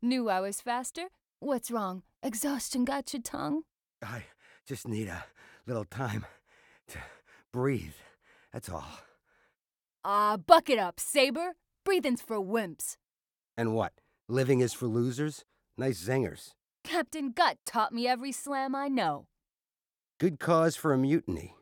Knew I was faster? What's wrong? Exhaustion got your tongue? I just need a little time to breathe. That's all. Ah, buck it up, Saber. Breathing's for wimps. And what? Living is for losers? Nice zingers. Captain Gutt taught me every slam I know. Good cause for a mutiny.